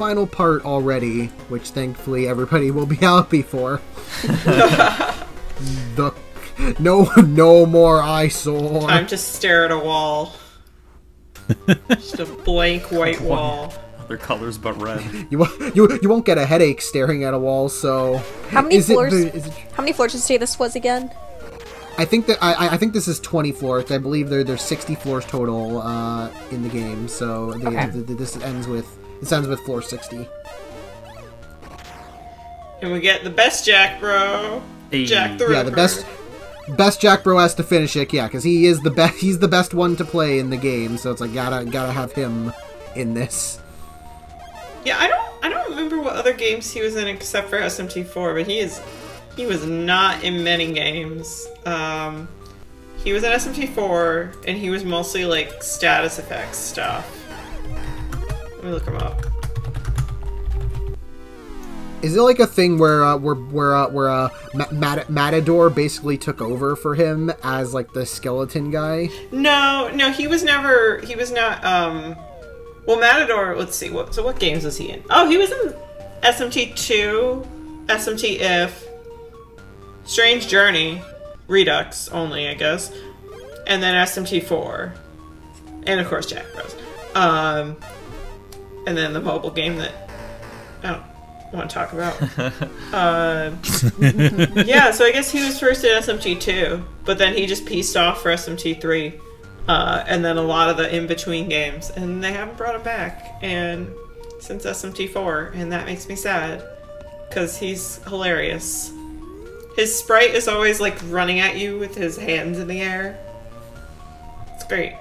final part already, which thankfully everybody will be happy for. the no no more eyesore. Time to stare at a wall. Just a blank white wall. Other colors but red. You won't- you you won't get a headache staring at a wall. So How many is floors? the- is it- How many floors did you say this was again? I think that I, I think this is 20 floors. I believe there there's 60 floors total uh, in the game. So the, Okay. the- the- this ends with this ends with floor 60. And we get the best Jack Bro. Hey. Jack the Ripper. Yeah, the best best Jack Bro has to finish it. Yeah, because he is the best. He's the best one to play in the game. So it's like gotta gotta have him in this. Yeah, I don't I don't remember what other games he was in except for SMT4, but he is he was not in many games. Um he was in SMT4 and he was mostly like status effects stuff. Let me look him up. Is it like a thing where uh, where where uh, where uh, Ma- Mat- Matador basically took over for him as like the skeleton guy? No, no, he was never he was not um well Matador, let's see, what so what games was he in? Oh, he was in SMT2, SMT If, Strange Journey, Redux only, I guess. And then SMT4. And of course Jack Bros. Um and then the mobile game that I don't want to talk about. uh, yeah, so I guess he was first in SMT2, but then he just pieced off for SMT3, uh, and then a lot of the in between games, and they haven't brought him back. And since SMT4, and that makes me sad because he's hilarious. His sprite is always like running at you with his hands in the air. It's great.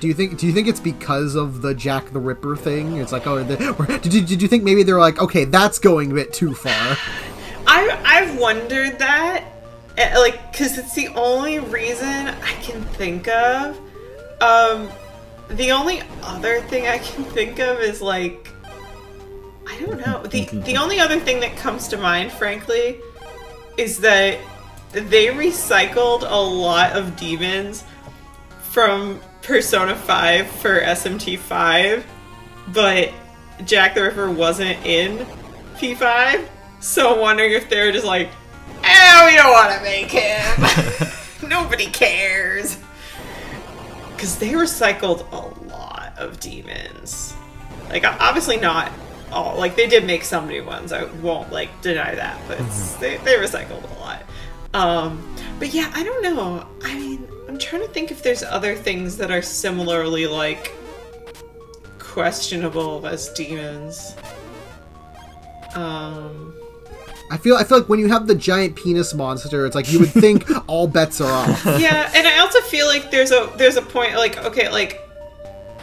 Do you think do you think it's because of the Jack the Ripper thing? It's like oh, the, or did you, did you think maybe they're like okay, that's going a bit too far? I I've wondered that, eh, like, because it's the only reason I can think of. Um, the only other thing I can think of is like, I don't know. the The only other thing that comes to mind, frankly, is that they recycled a lot of demons from Persona 5 for SMT5, but Jack the Ripper wasn't in P5. So I'm wondering if they're just like, eh, we don't want to make him. Nobody cares. Because they recycled a lot of demons. Like, obviously not all. Like, they did make some new ones. I won't, like, deny that. But it's, they, they recycled a lot. Um, but yeah, I don't know. I mean, I'm trying to think if there's other things that are similarly, like, questionable as demons. Um, I feel I feel like when you have the giant penis monster, it's like you would think all bets are off. yeah, and I also feel like there's a there's a point like okay, like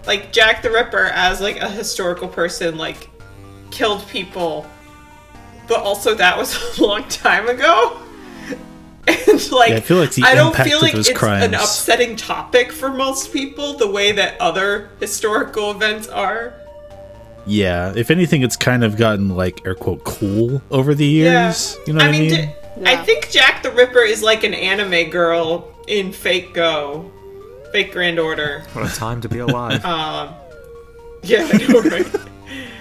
like Jack the Ripper as like a historical person like killed people, but also that was a long time ago. And like Yeah, I feel like the I don't feel like it's crimes- an upsetting topic for most people the way that other historical events are. Yeah, if anything, it's kind of gotten like air quote cool over the years. You know what I mean? I think Jack the Ripper is like an anime girl in Fate Go, Fate Grand Order. What a time to be alive. Um, yeah, I know, right?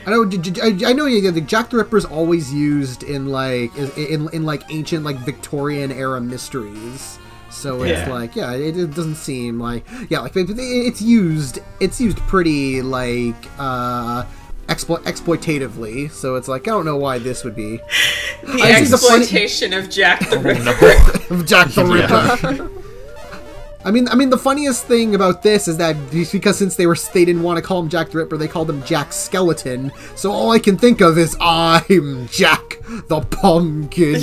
I know. j- j- I I know. Yeah, the Jack the Ripper is always used in like in, in, in like ancient like Victorian era mysteries. So it's Yeah. like yeah, it, it doesn't seem like yeah, like it's used. It's used pretty like uh explo- exploitatively. So it's like I don't know why this would be The I think the funny- exploitation of Jack the Ripper. of Jack the Ripper. I mean, I mean, the funniest thing about this is that because since they were they didn't want to call him Jack the Ripper, they called him Jack Skeleton. So all I can think of is I'm Jack the Pumpkin.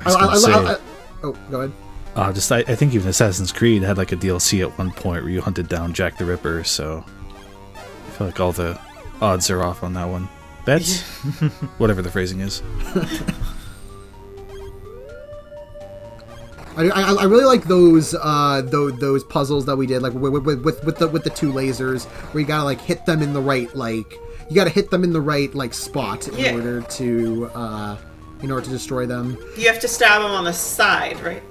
I was I- gonna I- say, I- I- oh, go ahead. uh, just I, I think even Assassin's Creed had like a DLC at one point where you hunted down Jack the Ripper. So I feel like all the odds are off on that one. Bets, whatever the phrasing is. I, I, I really like those uh those, those puzzles that we did like with, with, with, with the with the two lasers where you gotta like hit them in the right like you gotta hit them in the right like spot in Yeah. order to uh in order to destroy them. You have to stab them on the side, right?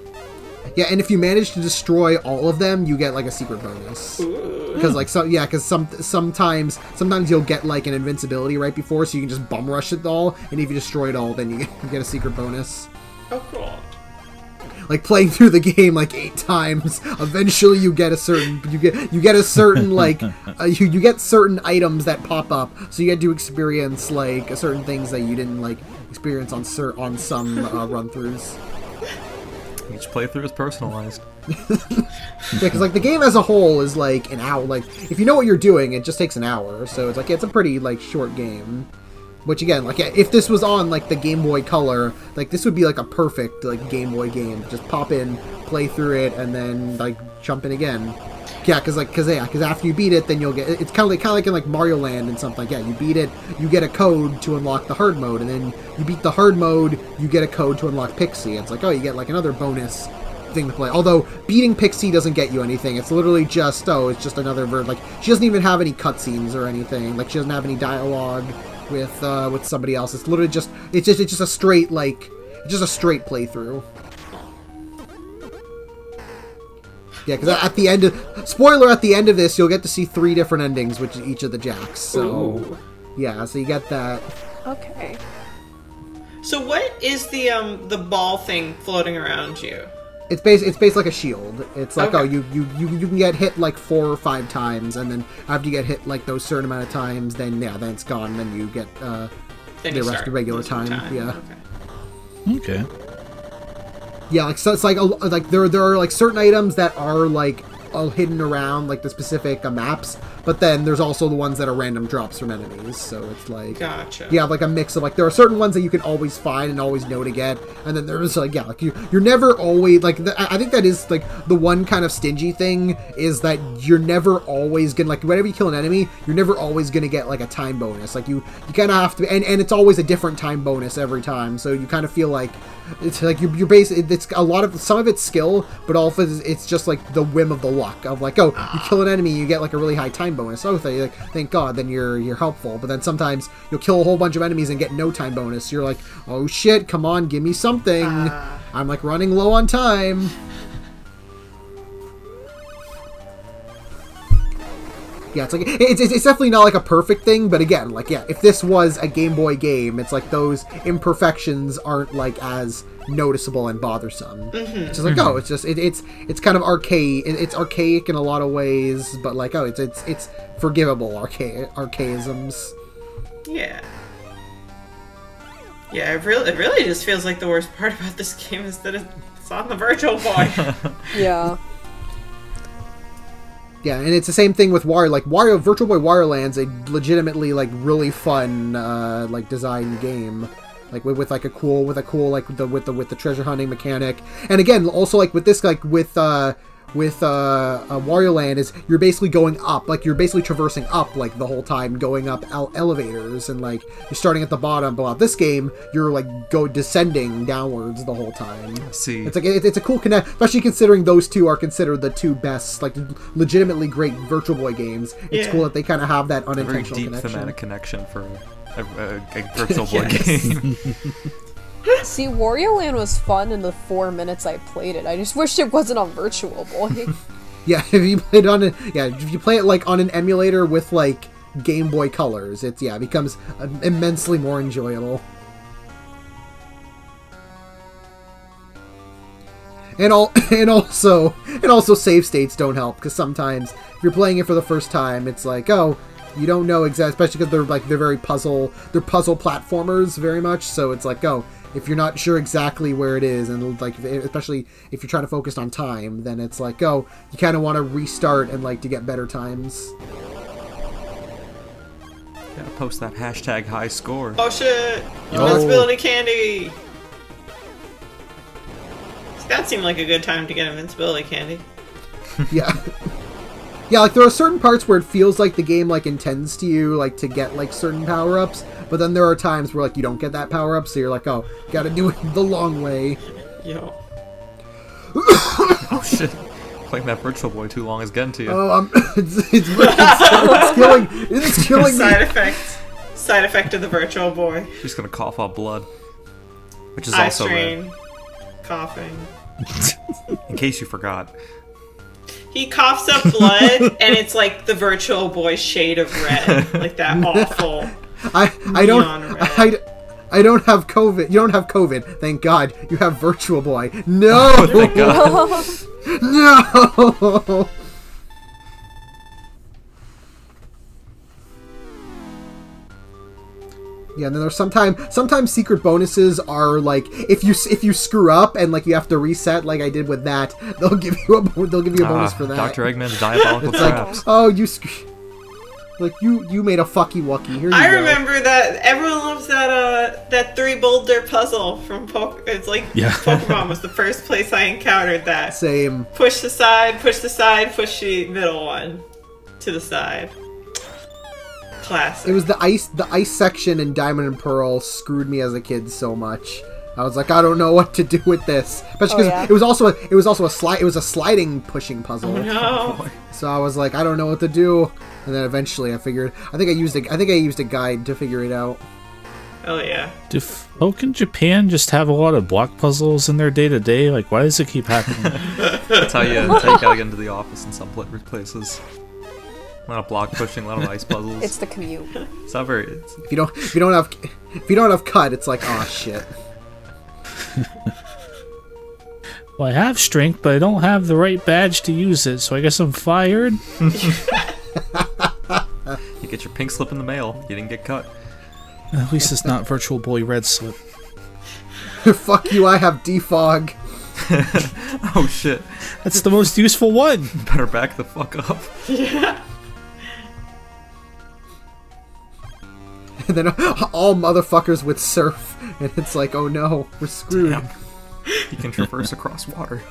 Yeah, and if you manage to destroy all of them, you get like a secret bonus. Because like so, yeah, because some sometimes sometimes you'll get like an invincibility right before, so you can just bum rush it all, and if you destroy it all, then you get, you get a secret bonus. Oh, cool. Like playing through the game like eight times, eventually you get a certain you get you get a certain like uh, you you get certain items that pop up, so you get to experience like certain things that you didn't like experience on cer- on some uh, run throughs. Each playthrough is personalized. Yeah, because like the game as a whole is like an hour. Like if you know what you're doing, it just takes an hour. So it's like it's a pretty like short game. Which again, like if this was on like the Game Boy Color, like this would be like a perfect like Game Boy game. Just pop in, play through it, and then like jump in again. Yeah, because like because yeah, because after you beat it, then you'll get it's kind of like kind of like in like Mario Land and something like yeah. You beat it, you get a code to unlock the hard mode, and then you beat the hard mode, you get a code to unlock Pixie. It's like oh, you get like another bonus thing to play. Although beating Pixie doesn't get you anything. It's literally just oh, it's just another bird. Like she doesn't even have any cutscenes or anything. Like she doesn't have any dialogue with uh, with somebody else. It's literally just it's just it's just a straight like it's just a straight playthrough. Yeah, because at the end of spoiler at the end of this, you'll get to see three different endings with each of the jacks. So Ooh. yeah, so you get that. Okay. So what is the um the ball thing floating around you? It's based. it's based like a shield. It's like Okay. oh you, you you you can get hit like four or five times, and then after you get hit like those certain amount of times, then yeah, then it's gone. And then you get uh Then The you rest of regular losing time, yeah. Okay. Okay. yeah like so it's like a, like there there are like certain items that are like all hidden around like the specific uh, maps, but then there's also the ones that are random drops from enemies. So it's like Gotcha. you have like a mix of like there are certain ones that you can always find and always know to get, and then there's like yeah like you you're never always like the, I think that is like the one kind of stingy thing is that you're never always gonna like whenever you kill an enemy you're never always gonna get like a time bonus like you you kind of have to and and it's always a different time bonus every time so you kind of feel like it's like you're, you're base it's a lot of some of it's skill but all of it is it's just like the whim of the luck of like oh you kill an ah. enemy you get like a really high time bonus. Oh th- like, thank god then you're you're helpful. But then sometimes you'll kill a whole bunch of enemies and get no time bonus. You're like oh shit come on give me something. Ah. I'm like running low on time Yeah, it's like it's, it's, it's definitely not like a perfect thing, but again, like yeah, if this was a Game Boy game, it's like those imperfections aren't like as noticeable and bothersome. Mm-hmm. It's just like oh, mm-hmm. it's just it, it's it's kind of archaic. It, it's archaic in a lot of ways, but like oh, it's it's it's forgivable archaic archaisms. Yeah. Yeah, it really, it really just feels like the worst part about this game is that it's on the Virtual Boy. Yeah. Yeah, and it's the same thing with Wario. Like Wario, Virtual Boy Wario Land's a legitimately like really fun uh, like design game. Like with, with like a cool with a cool like the with the with the treasure hunting mechanic. And again, also like with this like with uh with uh, uh Wario Land is you're basically going up, like you're basically traversing up like the whole time, going up el- elevators and like you're starting at the bottom. But with this game, you're like go descending downwards the whole time. See, It's like it, it's a cool connect, especially considering those two are considered the two best, like legitimately great Virtual Boy games. It's Yeah. cool that they kind of have that a very unintentional deep connection. thematic connection for a, a, a Virtual Boy game. See, Wario Land was fun in the four minutes I played it. I just wished it wasn't on Virtual Boy. Yeah, if you play it on a, yeah, if you play it like on an emulator with like Game Boy colors, it's yeah, it becomes uh, immensely more enjoyable. And all, and also, and also, save states don't help because sometimes if you're playing it for the first time, it's like, oh, you don't know exactly, especially because they're like they're very puzzle, they're puzzle platformers very much. So it's like, oh, if you're not sure exactly where it is, and like especially if you're trying to focus on time, then it's like, oh, you kind of want to restart and like to get better times. Gotta post that hashtag high score. oh shit! Yo. Invincibility oh. candy! That seemed like a good time to get invincibility candy. yeah yeah like there are certain parts where it feels like the game like intends to you like to get like certain power-ups but then there are times where like you don't get that power-up so you're like oh gotta do it the long way Yo. Oh shit! Playing that Virtual Boy too long is getting to you. oh um it's, it's, it's, it's killing it's killing Side me effect. Side effect of the Virtual Boy. She's gonna cough up blood, which is Eye also rare. strain. Coughing. In case you forgot. He coughs up blood, and it's like the virtual boy shade of red, like that awful. I I don't red. I, I don't have COVID. You don't have COVID. Thank God. You have Virtual Boy. No. Oh Thank God. no. Yeah, and then there's sometimes sometimes secret bonuses are like if you if you screw up and like you have to reset like I did with that they'll give you a they'll give you a bonus Ah, for that. Dr. Eggman's diabolical It's like traps. oh you sc- like you you made a fucky wucky here you I go. remember that everyone loves that uh that three boulder puzzle from Poke. It's like Yeah. Pokemon was the first place I encountered that. Same. Push the side, push the side, push the middle one to the side. Classic. It was the ice the ice section in Diamond and Pearl screwed me as a kid so much. I was like, I don't know what to do with this, especially because Oh, yeah? it was also a, it was also a slide it was a sliding pushing puzzle. no. So I was like, I don't know what to do, and then eventually I figured. I think I used a I think I used a guide to figure it out. Oh yeah. Do folk in Japan just have a lot of block puzzles in their day to day? Like, why does it keep happening? That's how you, that's how you gotta get into the office in some places. A lot of block pushing, a lot of ice puzzles. It's the commute. It's not very. It's, If you don't if you don't have if you don't have cut, it's like, oh shit. well, I have strength, but I don't have the right badge to use it, so I guess I'm fired. you get your pink slip in the mail. You didn't get cut. At least it's not Virtual Boy Red Slip. Fuck you, I have defog. Oh shit! That's the most useful one. Better back the fuck up. And then all motherfuckers with surf, and it's like, oh no, we're screwed. Damn. You can traverse across water.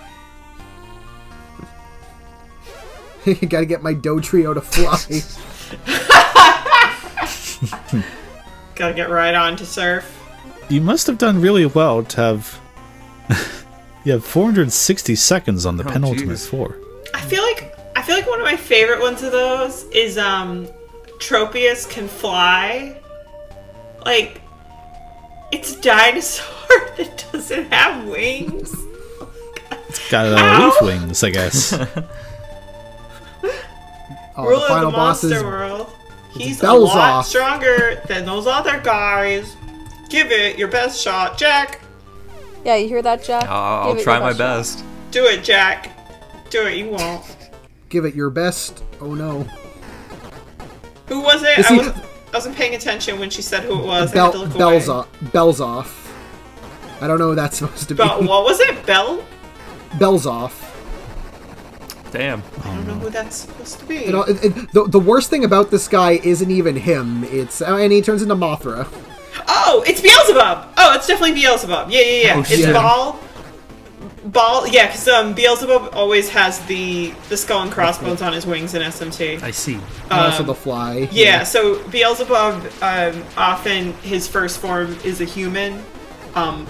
you gotta get my Dodrio to fly. Gotta get right on to surf. You must have done really well to have. you have 460 seconds on the Oh, penultimate jeez. floor. I feel like I feel like one of my favorite ones of those is um Tropius can fly. Like it's a dinosaur that doesn't have wings. Oh it's got uh, Ow. leaf wings, I guess. Oh, Ruler the final of the boss monster is world. He's a lot off. stronger than those other guys. Give it your best shot, Jack. Yeah, you hear that, Jack? I'll, Give try your my shot. best. Do it, Jack. Do it. You won't. give it your best. Oh no. Who was it? Is I he- wasn't. I wasn't paying attention when she said who it was. I Bell, look bells away. off. Bells off. I don't know what that's supposed to be. But what was it? Bell? bells off. Damn. I don't know who that's supposed to be. You it, it, the, the worst thing about this guy isn't even him. It's uh, and he turns into Mothra. Oh, it's Beelzebub. Oh, it's definitely Beelzebub. Yeah, yeah, yeah. Oh, it's shit. Ball. Ball. Yeah, because um, Beelzebub always has the the skull and crossbones on his wings in SMT. I see. And also Um, the fly. Yeah, so Beelzebub, um, often his first form is a human. Um,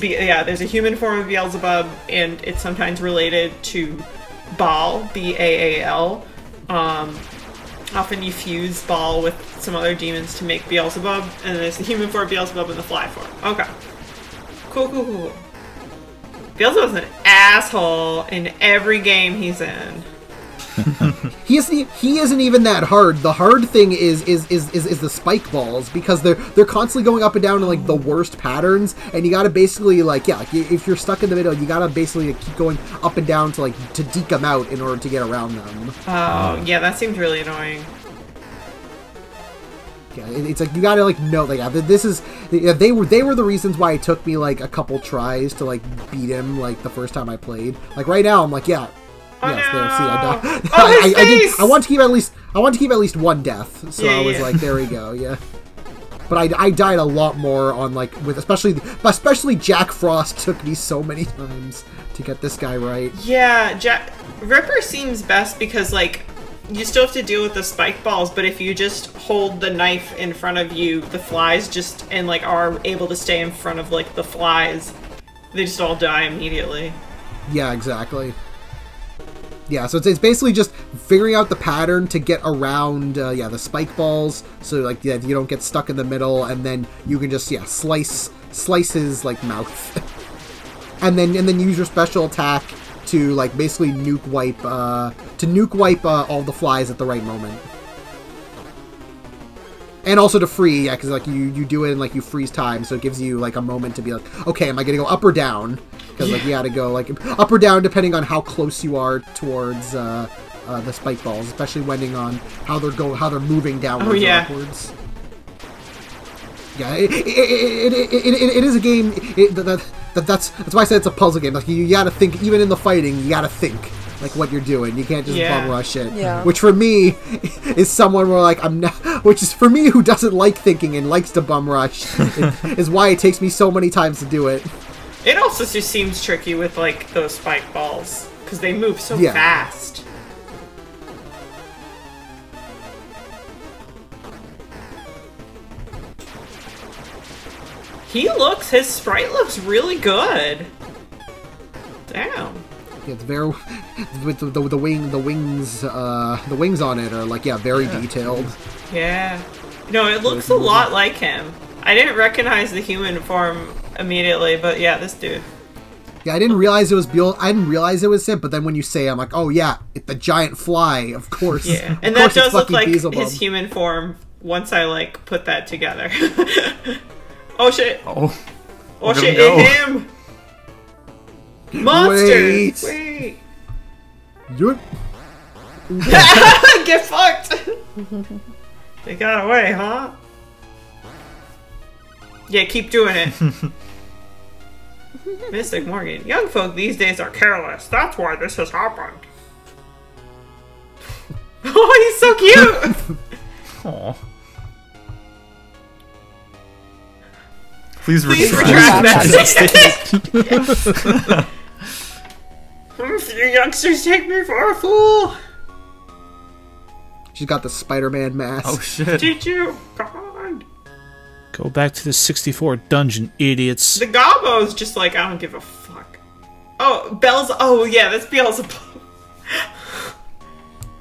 be, yeah, there's a human form of Beelzebub, and it's sometimes related to Baal, B A A L. Um, often you fuse Baal with some other demons to make Beelzebub, and there's the human form of Beelzebub and the fly form. Okay. Cool, cool, cool. Cool. Beelzebub's an asshole in every game he's in. He isn't. He isn't even that hard. The hard thing is is, is is is the spike balls because they're they're constantly going up and down in like the worst patterns, and you got to basically like yeah, like, if you're stuck in the middle, you got to basically keep going up and down to like to deke them out in order to get around them. Oh, yeah, that seems really annoying. Yeah, it- it's like you gotta like know like yeah, this is they were they were the reasons why it took me like a couple tries to like beat him like the first time I played. Like right now, I'm like yeah. Oh, yes, there. See, I, died. Oh, I, I, did! I want to keep at least. I want to keep at least one death. So Yeah, I was yeah. like, there we go. Yeah. But I, I died a lot more on like with especially especially Jack Frost took me so many times to get this guy right. Yeah, Jack Ripper seems best because like you still have to deal with the spike balls, but if you just hold the knife in front of you, the flies just and like are able to stay in front of like the flies, they just all die immediately. Yeah, exactly. Yeah, so it's, it's basically just figuring out the pattern to get around, uh, yeah, the spike balls, so like yeah, you don't get stuck in the middle, and then you can just yeah slice slices like mouth. and then and then use your special attack to like basically nuke wipe uh, to nuke wipe uh, all the flies at the right moment. And also to free, yeah, because like you you do it and like you freeze time, so it gives you like a moment to be like, okay, am I gonna go up or down? Because like you got to go like up or down depending on how close you are towards uh, uh, the spike balls, especially depending on how they're go how they're moving downwards Oh, yeah. upwards. Yeah, it, it, it, it, it, it, it is a game. It, that, that that's that's why I said it's a puzzle game. Like you, you got to think, even in the fighting, you got to think like what you're doing. You can't just Yeah. bum rush it. Yeah. Which for me is someone where like I'm not. Which is for me who doesn't like thinking and likes to bum rush it- is why it takes me so many times to do it. It also just seems tricky with like those spike balls because they move so Yeah. fast. He looks. His sprite looks really good. Damn. Yeah, it's very with the, the, the wing the wings uh the wings on it are like yeah very detailed. Yeah. No, it looks a lot like him. I didn't recognize the human form immediately, but yeah, this dude. Yeah, I didn't realize it was Beal. I didn't realize it was him. But then when you say, I'm like, oh yeah, it, the giant fly, of course. Yeah, and that does look like Beelzebub. his human form. Once I like put that together. oh shit! Oh, Oh shit! him It's him. Monsters! Wait. Wait! You- Get fucked! they got away, huh? Yeah, keep doing it. Mystic Morgan. Young folk these days are careless. That's why this has happened. oh, he's so cute! Aw. Please, Please retract. retract that. you youngsters take me for a fool! She's got the Spider-Man mask. Oh shit! Did you? God. Go back to the 64 dungeon, idiots. The Gobbo's just like, I don't give a fuck. Oh, Bells. Oh, yeah, that's Beelzebub.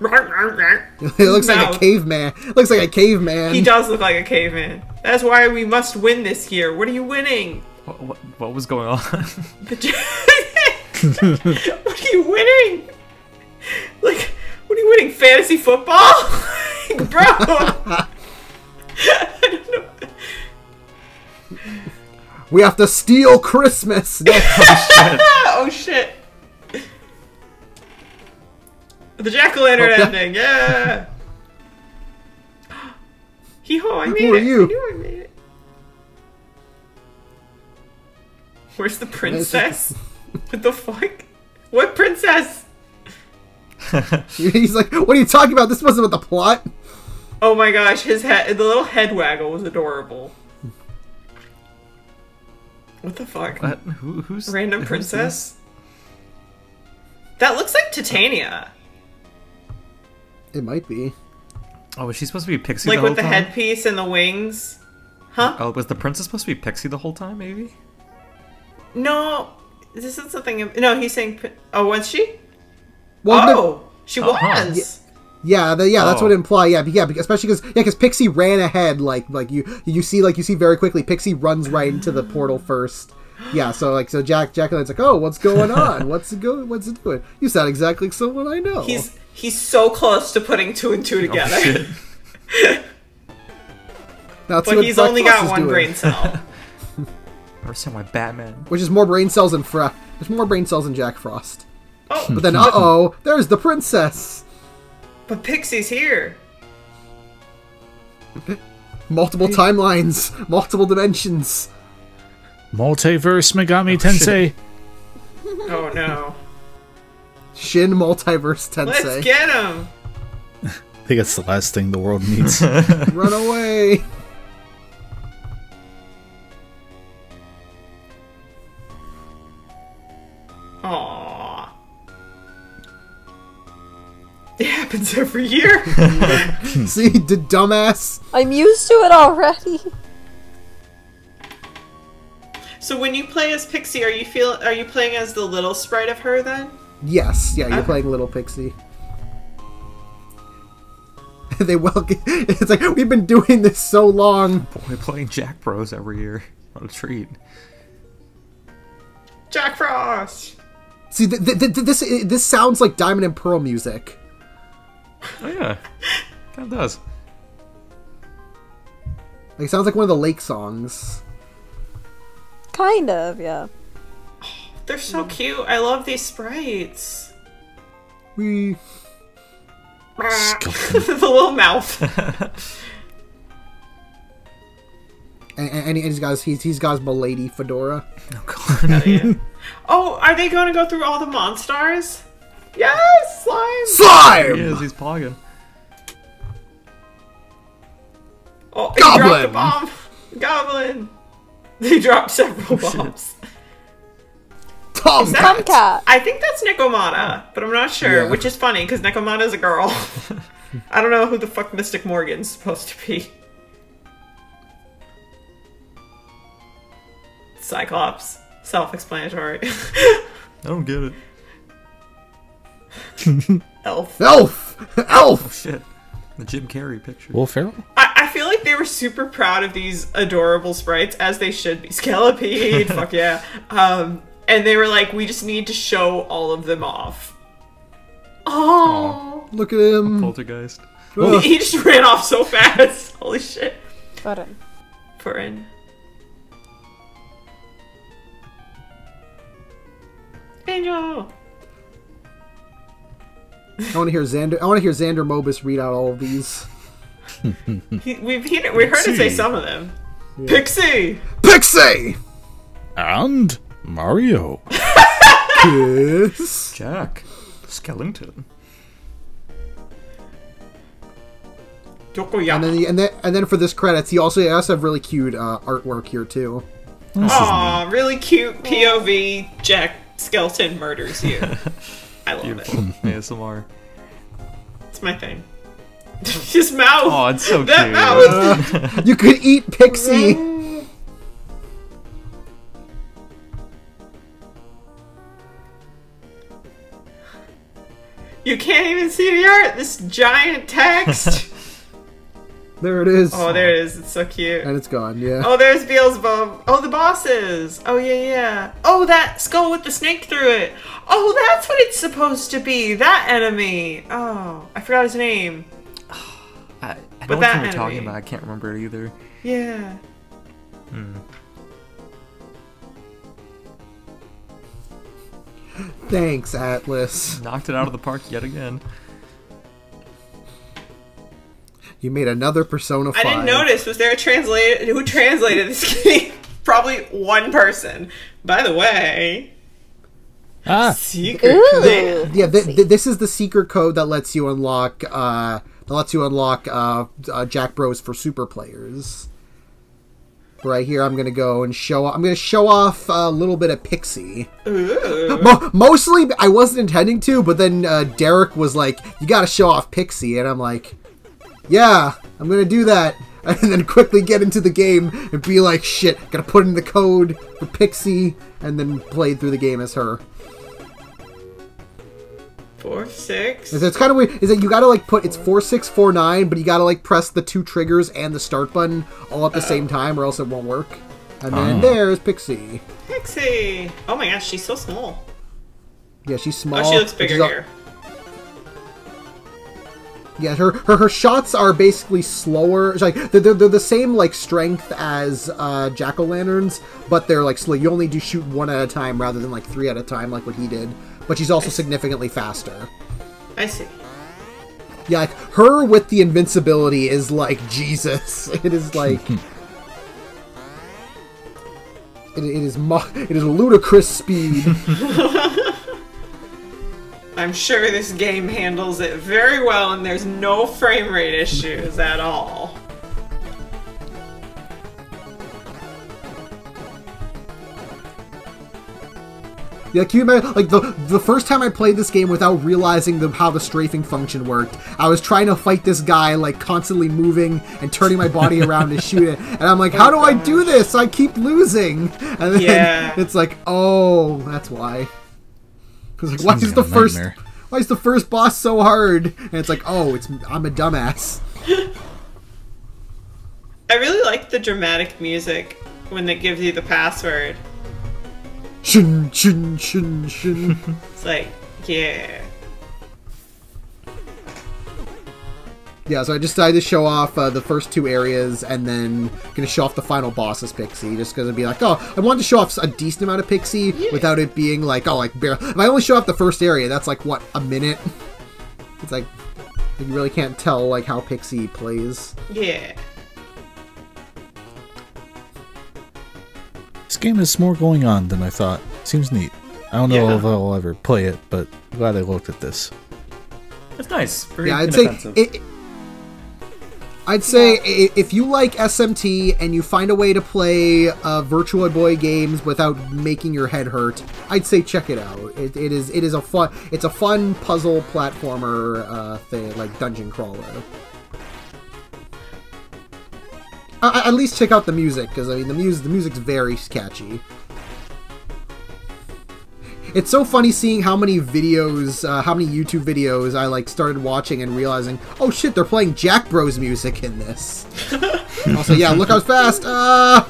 it looks like a caveman. It looks like a caveman. He does look like a caveman. That's why we must win this year. What are you winning? What, what, what was going on? The- what are you winning? Like, what are you winning? Fantasy football? Like, Bro! I don't know. We have to steal Christmas. No, oh shit. The jack o' lantern Okay. Oh, ending, yeah! Hee ho, I made Who are it. you? I knew I made it. Where's the princess? what the fuck? What princess? He's like, what are you talking about? This wasn't what the plot. Oh my gosh, his head, the little head waggle was adorable. What the fuck? what? Who, who's Random who's princess? That looks like Titania. It might be. This? Oh, was she supposed to be Pixie? Like the with the time? headpiece and the wings. Huh? Oh, was the princess supposed to be Pixie the whole time? Maybe. No, this is something. No, he's saying. Oh, was she? Well, no- oh, she Oh, huh. was. Yeah, the, yeah, that's Oh. what it imply. Yeah, yeah, because, especially because yeah, because Pixie ran ahead. Like, like you, you see, like you see very quickly. Pixie runs right into the portal first. Yeah, so like, so Jack, Jacqueline's like, oh, what's going on? What's it go? What's it doing? You sound exactly like someone I know. He's he's so close to putting two and two together, Oh! That's but what he's Black only Frost got one doing. brain cell. Never seen my Batman. which is more brain cells than Fra. There's more brain cells than Jack Frost. oh, But then, uh oh, there's the princess. but Pixie's here. Multiple timelines, multiple dimensions. Multiverse Megami Tensei. Oh no! Shin Multiverse Tensei. Let's get him. I think that's the last thing the world needs. Run away. Aww. It happens every year. See, the dumbass. I'm used to it already. so when you play as Pixie, are you feel are you playing as the little sprite of her then? Yes, yeah, you're Okay. playing Little Pixie. they welcome. It's like we've been doing this so long. Boy, playing Jack Bros every year. What a treat. Jack Frost. See, th- th- th- this this sounds like Diamond and Pearl music. Oh yeah, kind of does. Like, it sounds like one of the Lake songs. Kind of, yeah. They're so cute. I love these sprites. We the little mouth. and, and, and he's got his, he's, he's got his milady fedora. Oh, yeah. Oh, are they going to go through all the monsters? Yes, slime. Slime. He is. He's pogging. Oh, he Goblin. dropped a bomb. Goblin. They dropped several oh, bombs. Tom That- Tomcat. I think that's Nekomata, but I'm not sure, Yeah. which is funny because Nekomata is a girl. I don't know who the fuck Mystic Morgan's supposed to be. Cyclops. Self-explanatory. I don't get it. Elf. Elf. Elf. Shit. The Jim Carrey picture. Will Ferrell? I, I feel like they were super proud of these adorable sprites, as they should be. Skelipede, fuck yeah. Um, and they were like, we just need to show all of them off. Oh, Look at him. Poltergeist. Ugh. he just ran off so fast. Holy shit. Button. Foreign. Angel. I want to hear Xander. I want to hear Xander Mobus read out all of these. He, we've he, we heard it say some of them. Pixie. Pixie. And Mario. Kiss. Jack. Skellington. Yokoyama. And then, and then, and then for this credits, he also he also have really cute uh, artwork here too. Aw, really cute POV. Jack Skeleton murders you. I love Beautiful. it. ASMR. It's my thing. His mouth. Oh, it's so that cute. mouth. You could eat Pixie. You can't even see the art. This giant text. There it is. oh, there it is. It's so cute. And it's gone. Yeah. Oh, there's Beelzebub. Oh, the bosses. Oh, yeah, yeah. Oh, that skull with the snake through it. Oh, that's what it's supposed to be. That enemy. Oh, I forgot his name. I, I But know what that you were talking about. I can't remember it either. Yeah. Hmm. Thanks, Atlus. Knocked it out of the park yet again. You made another Persona 5. I 5. didn't notice. Was there a translator who translated this game? Probably one person. By the way, Ah, secret Ooh. code. Yeah, th- th- this is the secret code that lets you unlock uh that lets you unlock uh, uh Jack Bros for super players. Right here, I'm gonna go and show. I'm gonna show off a little bit of Pixie. Mo- mostly, I wasn't intending to, but then uh, Derek was like, "You gotta show off Pixie," and I'm like, "Yeah, I'm gonna do that." And then quickly get into the game and be like, "Shit, gotta put in the code for Pixie," and then play through the game as her. Four, six. Is it's kind of weird. Is that you gotta like put it's four six four nine, but you gotta like press the two triggers and the start button all at the same time, or else it won't work. And then Oh. there's Pixie. Pixie. Oh my gosh, she's so small. Yeah, she's small. Oh, she looks bigger she's here. Yeah, her, her her shots are basically slower. It's like they're, they're, they're the same like strength as uh, jack o' lanterns, but they're like slow. You only do shoot one at a time rather than like three at a time, like what he did. But she's also significantly faster. I see. Yeah, like, her with the invincibility is like Jesus. It is like it, it is mo- it is ludicrous speed. I'm sure this game handles it very well and there's no frame rate issues at all. Yeah, can you imagine? Like the the first time I played this game without realizing the, how the strafing function worked, I was trying to fight this guy like constantly moving and turning my body around to shoot it, and I'm like, how do I oh, do this? I keep losing, and then Yeah. it's like, oh, that's why. Because like, why is the first nightmare. why is the first boss so hard? And it's like, oh, it's I'm a dumbass. I really like the dramatic music when it gives you the password. Shun shun shun shun. It's like, yeah. yeah, so I just decided to show off uh, the first two areas, and then gonna show off the final boss as Pixie, just it'd be like, oh, I wanted to show off a decent amount of Pixie without it being like, oh, like bare. If I only show off the first area, that's like what a minute. It's like you really can't tell like how Pixie plays. Yeah. This game has more going on than I thought. Seems neat. I don't know Yeah. if I'll ever play it, but I'm glad I looked at this. It's nice. Very yeah, I'd say inoffensive. it, I'd say i if you like SMT and you find a way to play uh, Virtual Boy games without making your head hurt, I'd say check it out. It, it is it is a fun it's a fun puzzle platformer uh, thing like dungeon crawler. I, I- at least check out the music because I mean the music the music's very catchy. It's so funny seeing how many videos, uh, how many YouTube videos I like started watching and realizing, oh shit, they're playing Jack Bros music in this. also, yeah, look how fast. Uh,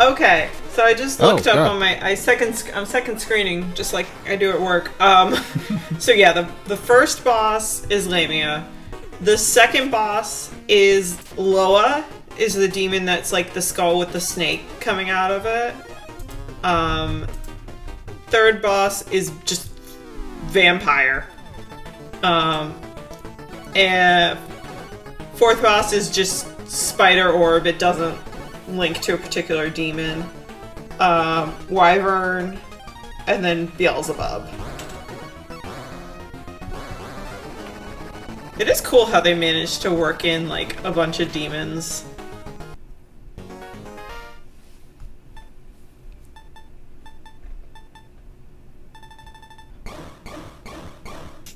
Okay, so I just Oh, looked up God. on my I second I'm second screening just like I do at work. Um, so yeah, the the first boss is Lamia. The second boss is Loa, is the demon that's like the skull with the snake coming out of it. Um, third boss is just vampire. Um, and fourth boss is just spider orb. It doesn't link to a particular demon. Um, Wyvern, and then Beelzebub. It is cool how they managed to work in like a bunch of demons.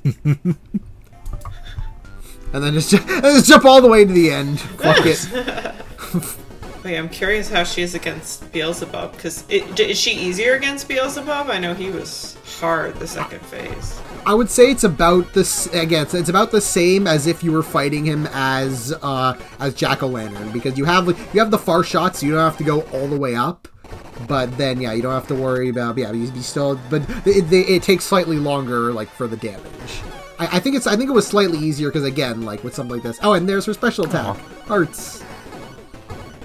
and then just, just jump all the way to the end. Fuck it. Wait, I'm curious how she is against Beelzebub, because is she easier against Beelzebub? I know he was hard the second phase. I would say it's about this again. It's, it's about the same as if you were fighting him as uh, as Jack O' Lantern because you have you have the far shots. So you don't have to go all the way up, but then yeah, you don't have to worry about yeah. You, you still, but it, it, it takes slightly longer like for the damage. I, I think it's I think it was slightly easier because again like with something like this. Oh, and there's her special attack, hearts.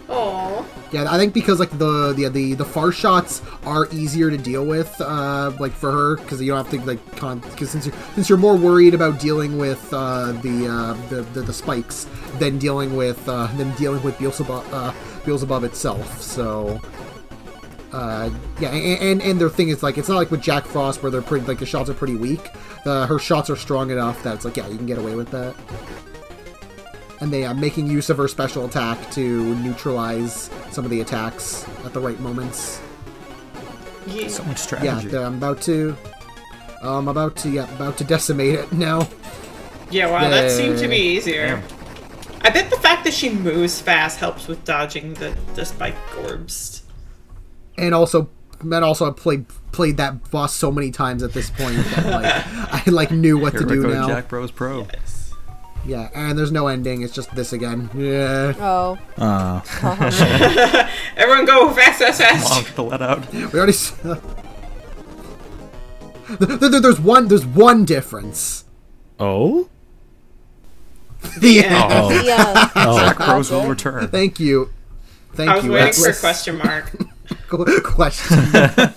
Oh, Yeah, I think because like the the the, the far shots are easier to deal with, uh, like for her, because you don't have to like con because since you're since you're more worried about dealing with uh, the, uh, the the the spikes than dealing with uh, than dealing with Beelzebub uh, Beelzebub itself. So. Uh, yeah, and, and and their thing is like it's not like with Jack Frost where they're pretty like the shots are pretty weak. Uh, her shots are strong enough that it's like yeah you can get away with that and they are making use of her special attack to neutralize some of the attacks at the right moments. yeah. so much strategy. Yeah. I'm about to. I'm about to yeah, about to decimate it now. Yeah, wow, that seemed to be easier. Damn. I bet the fact that she moves fast helps with dodging the, the spike orbs. And also, and also I played played that boss so many times at this point that like I like knew what Here to we do go, now. Jack Bros Pro. Yes. Yeah, and there's no ending. It's just this again. Yeah, Oh. Uh, Everyone go fast, fast, fast! Long to let out. we already. s- There- there- There's one. There's one difference. oh? The end. Oh. Yeah. Oh. Jack Bros will return. Thank you. Thank you. I was you. waiting for a question mark. question.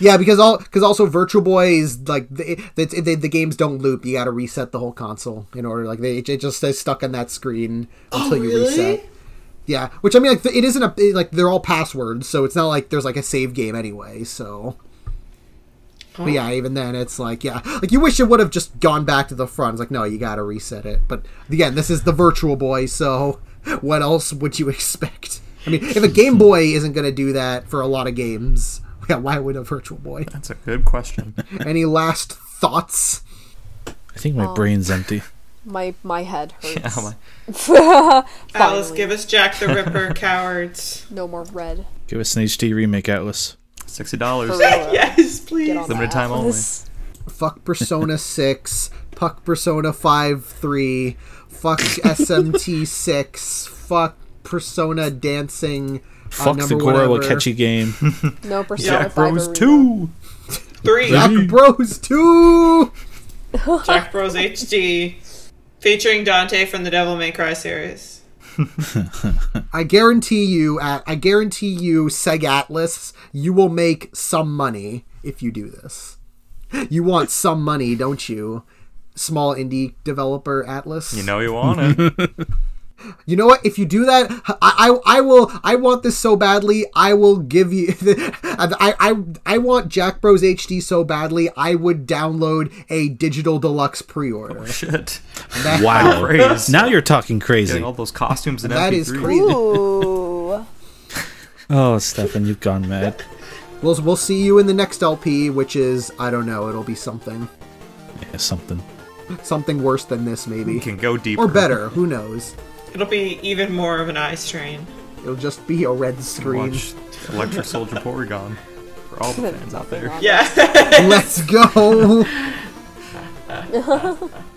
yeah, because all because also Virtual Boy is like the, the, the, the games don't loop. You got to reset the whole console in order like they it just stays stuck on that screen oh, until you really? reset. Yeah, which I mean like it isn't a like they're all passwords, so it's not like there's like a save game anyway. So. But yeah, even then, it's like yeah, like you wish it would have just gone back to the front. It's like no, you got to reset it. But again, this is the Virtual Boy, so what else would you expect? I mean, if a Game Boy isn't going to do that for a lot of games, yeah, why would a Virtual Boy? That's a good question. Any last thoughts? I think my um, brain's empty. My my head hurts. Yeah, my- Alice, give us Jack the Ripper, cowards. No more red. Give us an HD remake, Atlus. Sixty dollars. Yes, please. Limited that. time only. Fuck Persona 6, fuck Persona 5 3, fuck SMT 6, fuck Persona Dancing, uh, Fuck the number Goro whatever. Akechi game. No Persona Jack 5 Bros Arena. 2! Three. Jack Bros 2! Jack Bros HD, featuring Dante from the Devil May Cry series. I guarantee you, at, I guarantee you, Seg Atlus, you will make some money if you do this. You want some money, don't you? Small indie developer Atlus. You know you want it. You know what? If you do that, I, I, I will. I want this so badly. I will give you. I, I, I want Jack Bros HD so badly. I would download a digital deluxe pre-order. Oh, shit. That- Wow. Praise. now you're talking crazy. Getting all those costumes and That MP3. is crazy. Oh, Stefan, you've gone mad. We'll we'll see you in the next LP, which is I don't know. It'll be something Yeah, something. something worse than this, You maybe, can go deeper. or better. Who knows? It'll be even more of an eye strain. It'll just be a red screen. Watch Electric Soldier Porygon. For all the fans out there. Yeah. Let's go.